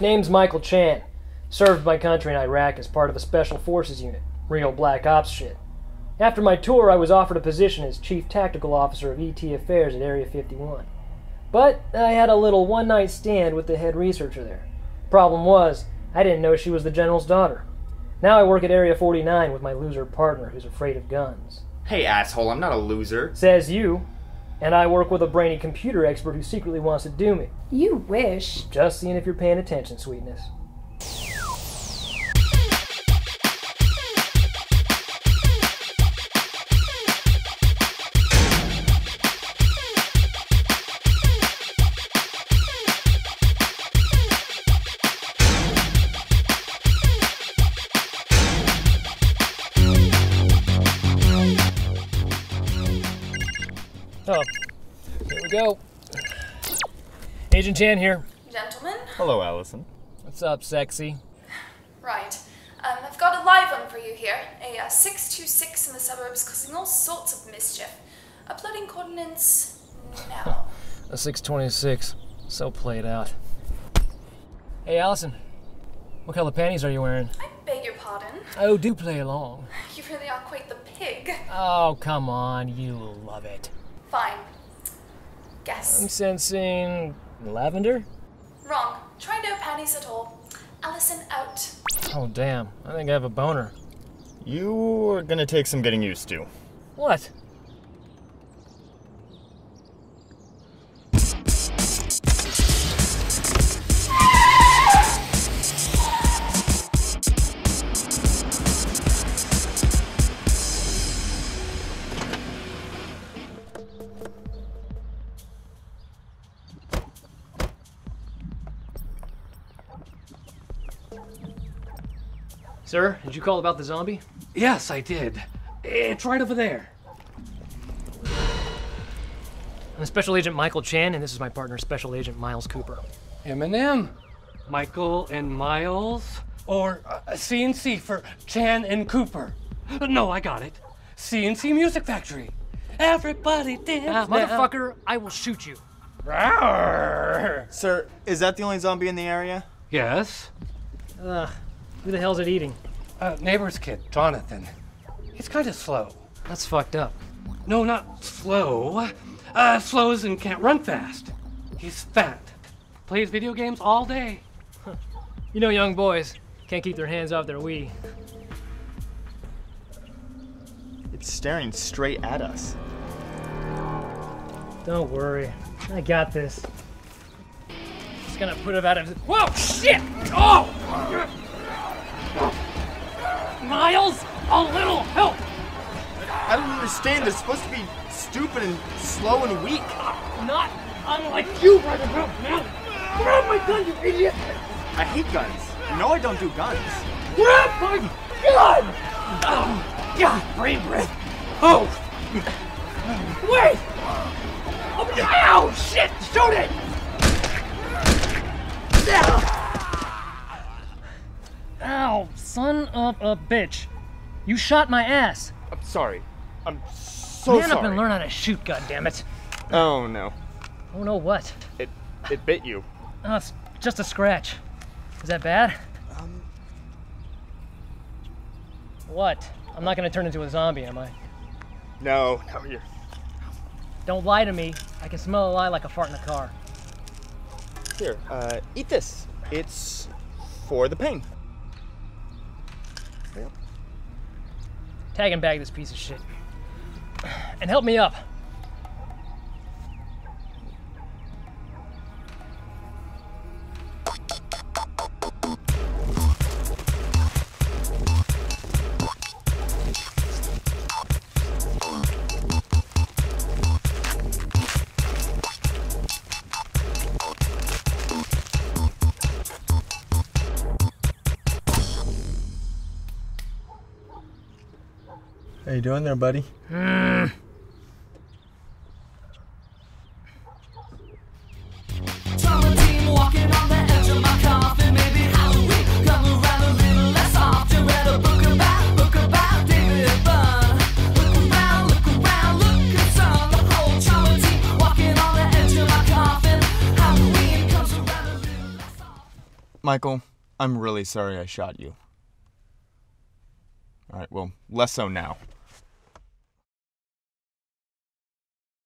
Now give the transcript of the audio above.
Name's Michael Chan. Served my country in Iraq as part of a special forces unit. Real black ops shit. After my tour, I was offered a position as Chief Tactical Officer of ET Affairs at Area 51. But I had a little one night stand with the head researcher there. Problem was, I didn't know she was the General's daughter. Now I work at Area 49 with my loser partner who's afraid of guns. Hey, asshole, I'm not a loser. Says you. And I work with a brainy computer expert who secretly wants to do me. You wish. Just seeing if you're paying attention, sweetness. Oh, we go. Agent Chan here. Gentlemen? Hello, Allison. What's up, sexy? Right. Um, I've got a live one for you here. A uh, 626 in the suburbs causing all sorts of mischief. Uploading coordinates now. A 626. So played out. Hey, Allison. What color panties are you wearing? I beg your pardon. Oh, do play along. You really are quite the pig. Oh, come on. You love it. Fine. Guess. I'm sensing lavender? Wrong. Try no panties at all. Allison out. Oh, damn. I think I have a boner. You are gonna take some getting used to. What? Sir, did you call about the zombie? Yes, I did. It's right over there. I'm Special Agent Michael Chan, and this is my partner, Special Agent Miles Cooper. M&M. Michael and Miles. Or uh, CNC for Chan and Cooper. No, I got it. CNC Music Factory. Everybody dance Ah, motherfucker, I will shoot you. Rawr. Sir, is that the only zombie in the area? Yes. Ugh, who the hell's it eating? Uh, neighbor's kid, Jonathan. He's kind of slow. That's fucked up. No, not slow. Uh, slow as in can't run fast. He's fat. Plays video games all day. You know, young boys can't keep their hands off their Wii. It's staring straight at us. Don't worry, I got this. Just gonna put it out of. Whoa, shit! Oh! Miles, a little help! I don't understand. They're supposed to be stupid and slow and weak. Not unlike you right about now. Grab my gun, you idiot! I hate guns. You know I don't do guns. Grab my gun! Um, oh, God, brain breath. Oh! Wait! Oh, ow! Shit! Shoot it! Ow, son of a bitch. You shot my ass. I'm sorry. I'm so Man up and learn how to shoot, goddammit. Oh no. Oh no, what? It it bit you. Oh, it's just a scratch. Is that bad? Um. What? I'm not gonna turn into a zombie, am I? No, no, you're. Don't lie to me. I can smell a lie like a fart in a car. Here, uh, eat this. It's for the pain. Tag and bag this piece of shit. And help me up. Comes you doing there, buddy? often. Michael, I'm really sorry I shot you. Alright, well, less so now.